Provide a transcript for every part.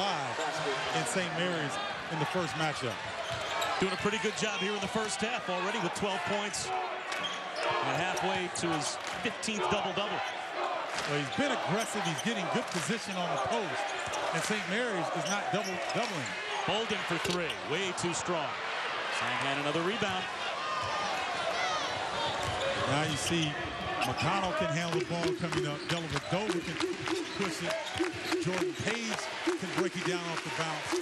alive in St. Mary's in the first matchup. Doing a pretty good job here in the first half already with 12 points. And halfway to his 15th double-double. Well, he's been aggressive. He's getting good position on the post. And St. Mary's is not double doubling. Bouldin for three. Way too strong. Samhan another rebound. Now you see McConnell can handle the ball coming up. Dellavedova can push it. Jorden Page can break you down off the bounce.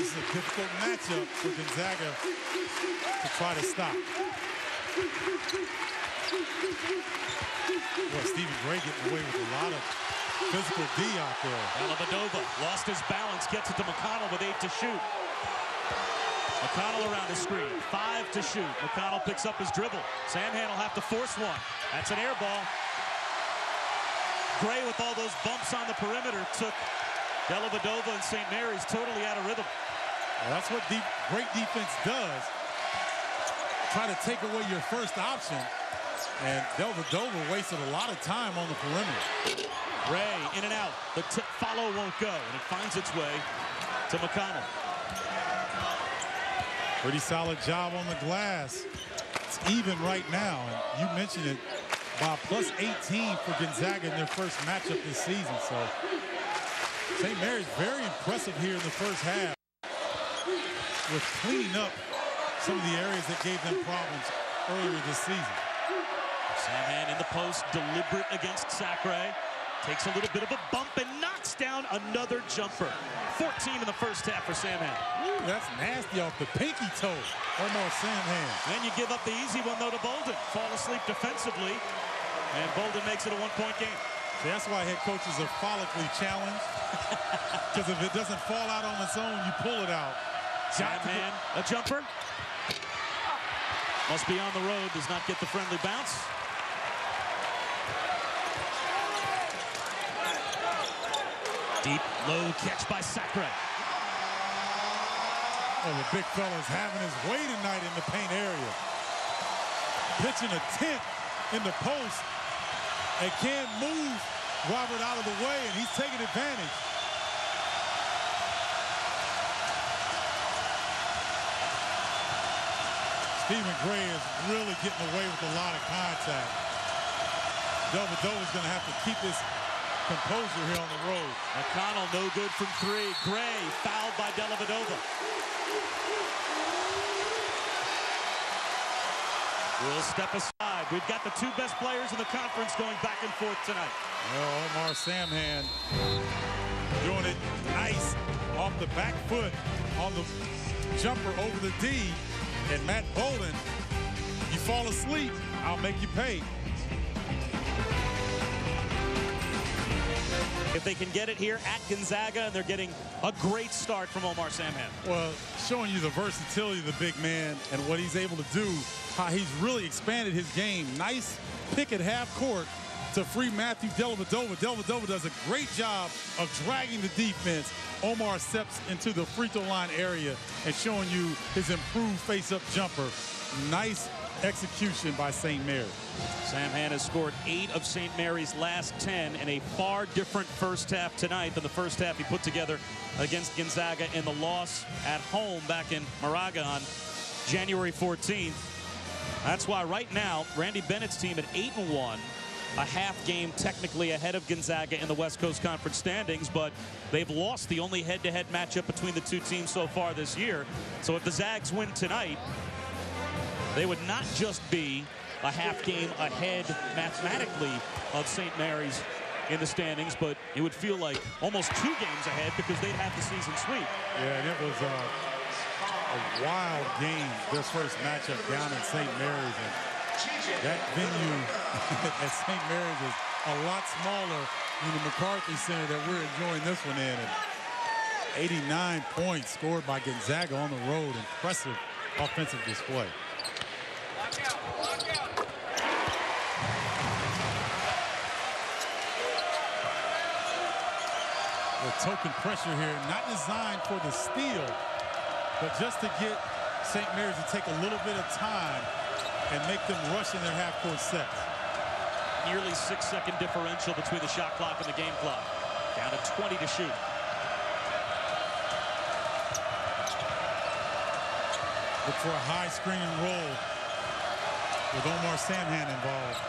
This is a difficult matchup for Gonzaga to try to stop. Well, Steven Gray getting away with a lot of physical D out there. Dellavedova lost his balance, gets it to McConnell with eight to shoot. McConnell around the screen. Five to shoot. McConnell picks up his dribble. Samhan will have to force one. That's an air ball. Gray with all those bumps on the perimeter took Dellavedova and St. Mary's totally out of rhythm. Well, that's what deep, great defense does. Try to take away your first option. And Dellavedova wasted a lot of time on the perimeter. Ray in and out. The tip follow won't go, and it finds its way to McConnell. Pretty solid job on the glass. It's even right now. And you mentioned it, Bob, plus 18 for Gonzaga in their first matchup this season. So St. Mary's very impressive here in the first half with cleaning up some of the areas that gave them problems earlier this season. Samhan in the post, deliberate against Sacre. Takes a little bit of a bump and knocks down another jumper. 14 in the first half for Samhan. Ooh, that's nasty off the pinky toe. Omar Samhan. Then you give up the easy one, though, to Bouldin. Fall asleep defensively, and Bouldin makes it a one-point game. See, that's why head coaches are follically challenged. Because if it doesn't fall out on its own, you pull it out. Samhan, a jumper. Must be on the road, does not get the friendly bounce. Deep, low catch by Sacre. Oh, the big fella's having his way tonight in the paint area. Pitching a tent in the post and can't move Robert out of the way, and he's taking advantage. Steven Gray is really getting away with a lot of contact. Dellavedova's going to have to keep his composure here on the road. McConnell no good from three. Gray fouled by Dellavedova. We'll step aside. We've got the two best players in the conference going back and forth tonight. Well, Omar Samhan doing it nice off the back foot on the jumper over the D. And Matt Bouldin, you fall asleep, I'll make you pay. If they can get it here at Gonzaga, and they're getting a great start from Omar Samhan. Well, showing you the versatility of the big man and what he's able to do, how he's really expanded his game. Nice pick at half court to free Matthew Dellavedova. Dellavedova does a great job of dragging the defense. Omar steps into the free throw line area and showing you his improved face-up jumper. Nice execution by St. Mary. Samhan has scored eight of St. Mary's last 10 in a far different first half tonight than the first half he put together against Gonzaga in the loss at home back in Moraga on January 14th. That's why right now, Randy Bennett's team at 8 and 1, a half game technically ahead of Gonzaga in the West Coast Conference standings, but they've lost the only head-to-head -head matchup between the two teams so far this year. So if the Zags win tonight, they would not just be a half game ahead mathematically of St. Mary's in the standings, but it would feel like almost two games ahead because they'd have the season sweep. Yeah, and it was uh, a wild game, this first matchup down in St. Mary's. And that venue at St. Mary's is a lot smaller than the McCarthey Center that we're enjoying this one in. And 89 points scored by Gonzaga on the road. Impressive offensive display. the token pressure here, not designed for the steal, but just to get St. Mary's to take a little bit of time and make them rush in their half-court sets. Nearly six-second differential between the shot clock and the game clock. Down to 20 to shoot. Look for a high screen and roll with Omar Samhan involved.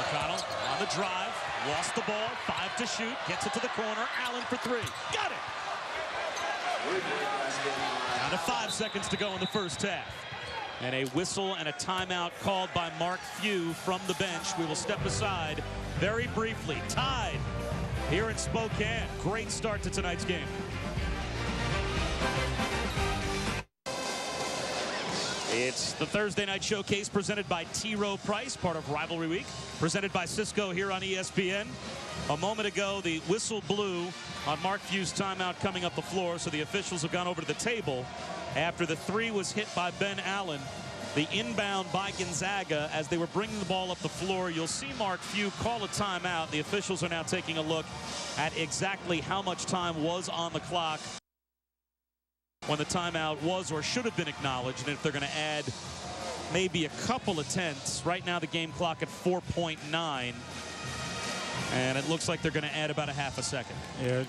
McConnell on the drive lost the ball, five to shoot, gets it to the corner. Allen for three. Got it. Down to five seconds to go in the first half. And a whistle and a timeout called by Mark Few from the bench. We will step aside very briefly. Tied here in Spokane. Great start to tonight's game. It's the Thursday night showcase presented by T. Rowe Price, part of Rivalry Week, presented by Cisco here on ESPN. A moment ago, the whistle blew on Mark Few's timeout coming up the floor, so the officials have gone over to the table after the three was hit by Ben Allen. The inbound by Gonzaga as they were bringing the ball up the floor. You'll see Mark Few call a timeout. The officials are now taking a look at exactly how much time was on the clock when the timeout was or should have been acknowledged, and if they're going to add maybe a couple of tenths. Right now, the game clock at 4.9, and it looks like they're going to add about a half a second. Yeah,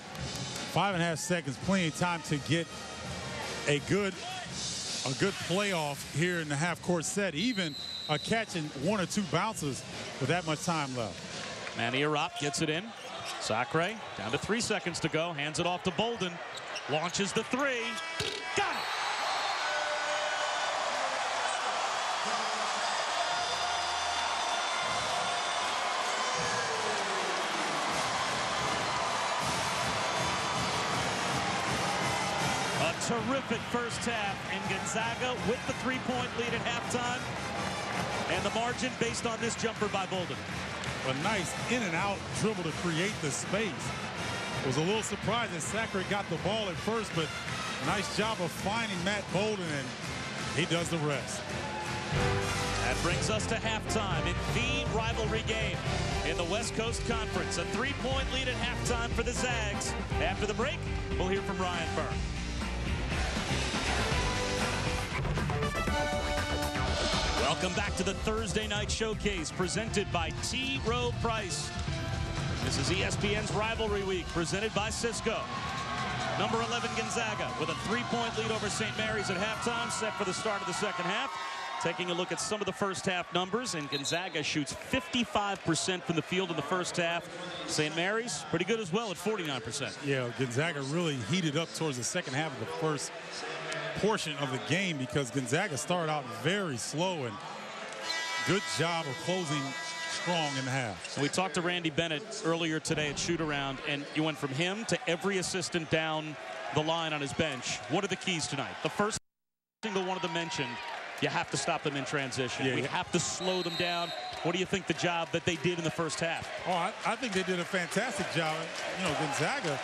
five and a half seconds, plenty of time to get a good a good playoff here in the half court set, even uh, catching one or two bounces with that much time left. Manny Arop gets it in. Sacre down to three seconds to go. Hands it off to Bouldin. Launches the three. Got it. A terrific first half, and Gonzaga with the three-point lead at halftime. And the margin based on this jumper by Bouldin. A nice in and out dribble to create the space. Was a little surprised that Sacre got the ball at first, but nice job of finding Matt Bouldin, and he does the rest. That brings us to halftime in the rivalry game in the West Coast Conference. A three-point lead at halftime for the Zags. After the break, we'll hear from Ryan Burr. Welcome back to the Thursday Night Showcase presented by T. Rowe Price. This is ESPN's Rivalry Week presented by Cisco. Number 11 Gonzaga with a three-point lead over St. Mary's at halftime set for the start of the second half. Taking a look at some of the first half numbers, and Gonzaga shoots 55% from the field in the first half. St. Mary's, pretty good as well at 49%. Yeah, Gonzaga really heated up towards the second half of the first portion of the game because Gonzaga started out very slow and good job of closing strong in the half. We talked to Randy Bennett earlier today at shoot around, and you went from him to every assistant down the line on his bench. What are the keys tonight? The first single one of them mentioned, you have to stop them in transition. Yeah, we yeah. have to slow them down. What do you think the job that they did in the first half? Oh, I, I think they did a fantastic job. You know, Gonzaga